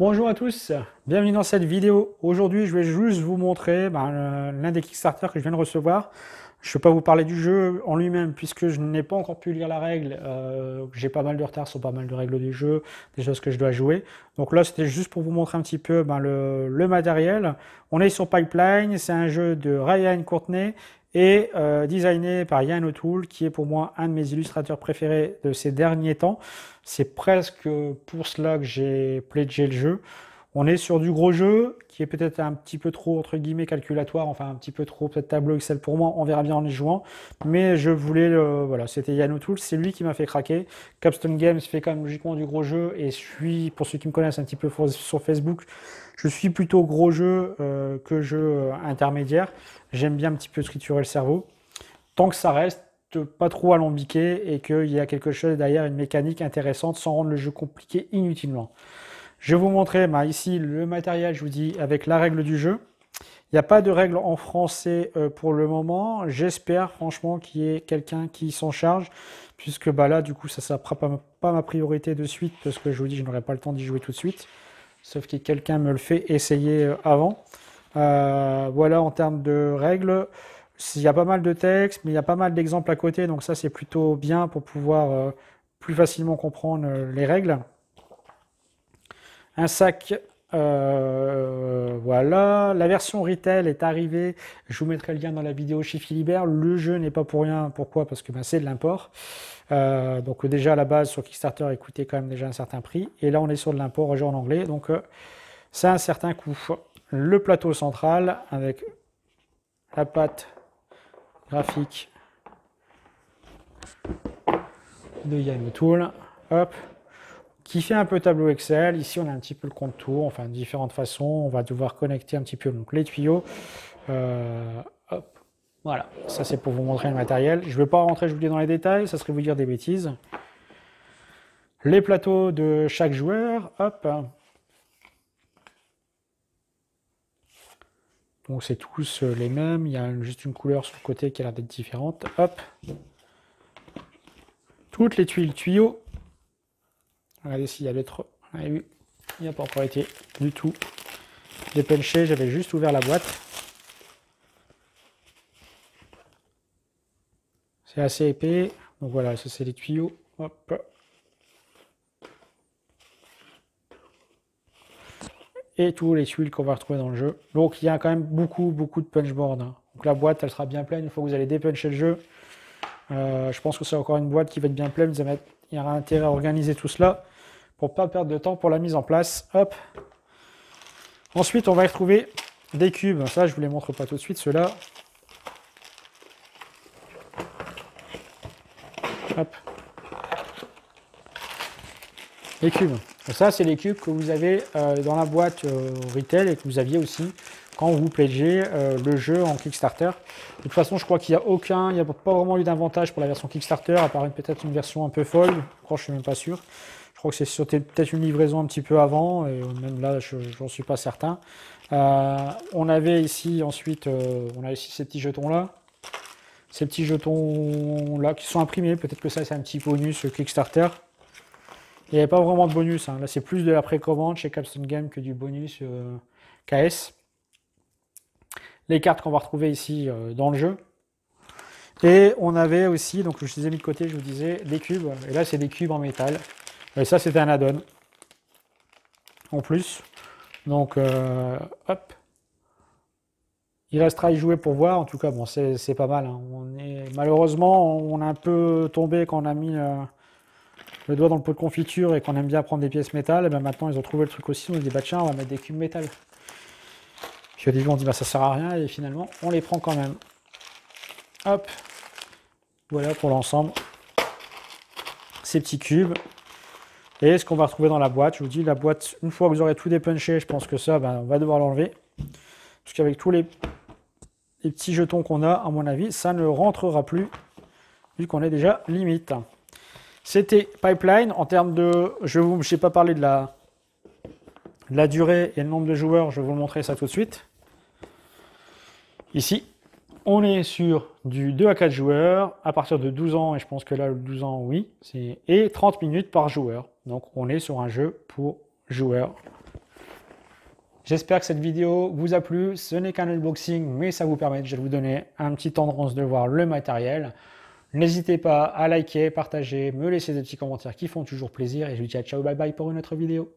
Bonjour à tous, bienvenue dans cette vidéo. Aujourd'hui, je vais juste vous montrer ben, l'un des Kickstarter que je viens de recevoir. Je ne vais pas vous parler du jeu en lui-même puisque je n'ai pas encore pu lire la règle. Euh, J'ai pas mal de retard sur pas mal de règles du jeu, des choses que je dois jouer. Donc là, c'était juste pour vous montrer un petit peu ben, le, le, matériel. On est sur Pipeline, c'est un jeu de Ryan Courtney et euh, designé par Yann O'Toole, qui est pour moi un de mes illustrateurs préférés de ces derniers temps. C'est presque pour cela que j'ai pledgé le jeu. On est sur du gros jeu, qui est peut-être un petit peu trop, entre guillemets, calculatoire, enfin un petit peu trop peut-être tableau Excel pour moi, on verra bien en y jouant. Mais je voulais, voilà, c'était Yann O'Toole, c'est lui qui m'a fait craquer. Capstone Games fait quand même logiquement du gros jeu, et je suis, pour ceux qui me connaissent un petit peu sur Facebook, je suis plutôt gros jeu euh, que jeu euh, intermédiaire. J'aime bien un petit peu triturer le cerveau. Tant que ça reste pas trop alambiqué et qu'il y a quelque chose derrière, une mécanique intéressante sans rendre le jeu compliqué inutilement. Je vais vous montrer bah, ici le matériel, je vous dis, avec la règle du jeu. Il n'y a pas de règle en français euh, pour le moment. J'espère franchement qu'il y ait quelqu'un qui s'en charge, puisque bah, là, du coup, ça ne sera pas, pas ma priorité de suite, parce que je vous dis, je n'aurai pas le temps d'y jouer tout de suite sauf que quelqu'un me le fait essayer euh, avant. Euh, voilà en termes de règles. Il y a pas mal de textes, mais il y a pas mal d'exemples à côté, donc ça c'est plutôt bien pour pouvoir plus facilement comprendre les règles. Un sac, voilà. La version retail est arrivée. Je vous mettrai le lien dans la vidéo chez Philibert. Le jeu n'est pas pour rien. Pourquoi? Parce que ben, c'est de l'import. Euh, donc déjà à la base sur Kickstarter, il coûtait quand même déjà un certain prix. Et là on est sur de l'import en anglais, donc euh, c'est un certain coût. Le plateau central avec la pâte graphique de Yann Tool, hop, qui fait un peu tableau Excel. Ici on a un petit peu le contour, enfin différentes façons. On va devoir connecter un petit peu donc, les tuyaux. Euh, voilà, ça c'est pour vous montrer le matériel. Je ne vais pas rentrer, je vous dis, dans les détails, ça serait vous dire des bêtises. Les plateaux de chaque joueur, hop. Donc c'est tous les mêmes, il y a juste une couleur sur le côté qui a l'air d'être différente, hop. Toutes les tuiles tuyaux. Regardez s'il y a trop. Il n'y a pas encore été du tout dépenché, j'avais juste ouvert la boîte. C'est assez épais. Donc voilà, ça c'est les tuyaux. Et tous les tuiles qu'on va retrouver dans le jeu. Donc il y a quand même beaucoup, beaucoup de punchboard. Hein. Donc la boîte, elle sera bien pleine une fois que vous allez dépuncher le jeu. Euh, je pense que c'est encore une boîte qui va être bien pleine. Il y aura intérêt à organiser tout cela pour pas perdre de temps pour la mise en place. Hop. Ensuite, on va retrouver des cubes. Ça, je vous les montre pas tout de suite, ceux-là. Les cubes. Ça, c'est les cubes que vous avez euh, dans la boîte euh, retail et que vous aviez aussi quand vous pledgez euh, le jeu en Kickstarter. De toute façon, je crois qu'il n'y a aucun, il n'y a pas vraiment eu d'invantage pour la version Kickstarter, à part peut-être une version un peu folle. Je crois je suis même pas sûr. Je crois que c'est peut-être une livraison un petit peu avant, et même là, je n'en suis pas certain. on avait ici ensuite, on a ici ces petits jetons là ces petits jetons là qui sont imprimés. Peut-être que ça c'est un petit bonus Kickstarter. Il n'y avait pas vraiment de bonus. Hein. Là c'est plus de la précommande chez Capstone Game que du bonus euh, KS. Les cartes qu'on va retrouver ici euh, dans le jeu. Et on avait aussi, donc je les ai mis de côté, je vous disais, des cubes. Et là c'est des cubes en métal. Et ça c'était un add-on. En plus. Donc euh, hop. Il restera à y jouer pour voir. En tout cas, bon, c'est pas mal. Hein. On est, malheureusement, on a un peu tombé quand on a mis euh, le doigt dans le pot de confiture et qu'on aime bien prendre des pièces métal. Et ben maintenant, ils ont trouvé le truc aussi. On a dit, bah tiens, on va mettre des cubes métal. Puis au début, on dit, bah ça sert à rien. Et finalement, on les prend quand même. Hop. Voilà pour l'ensemble. Ces petits cubes. Et ce qu'on va retrouver dans la boîte, je vous dis, la boîte, une fois que vous aurez tout dépunché, je pense que ça, ben, on va devoir l'enlever. Parce qu'avec tous les petits jetons qu'on a, à mon avis, ça ne rentrera plus, vu qu'on est déjà limite. C'était Pipeline. En termes de... Je n'ai pas parlé de la, la durée et le nombre de joueurs, je vais vous montrer ça tout de suite. Ici, on est sur du 2 à 4 joueurs, à partir de 12 ans, et je pense que là, le 12 ans, oui, et 30 minutes par joueur. Donc, on est sur un jeu pour joueurs J'espère que cette vidéo vous a plu. Ce n'est qu'un unboxing, mais ça vous permet de vous donner un petit tendance de voir le matériel. N'hésitez pas à liker, partager, me laisser des petits commentaires qui font toujours plaisir. Et je vous dis à ciao, bye bye pour une autre vidéo.